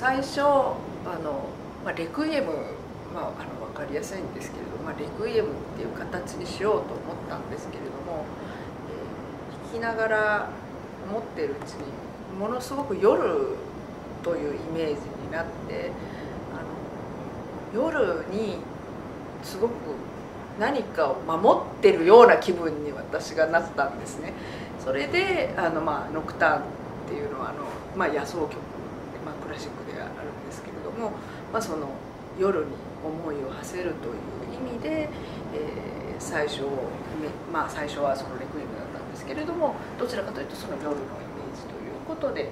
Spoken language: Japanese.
最初あの、まあ、レクイエム、まあ、あの分かりやすいんですけれど、まあ、レクイエムっていう形にしようと思ったんですけれども、えー、弾きながら持ってるうちにものすごく夜というイメージになってあの夜にすごく何かを守ってるような気分に私がなったんですね。それであの、まあ、ノクターンっていうのはあの、まあ、野草曲、クラシックであるんですけれども、まあ、その夜に思いを馳せるという意味で、えー、最初、まあ、最初はそのレクイエムだったんですけれどもどちらかというとその夜のイメージということで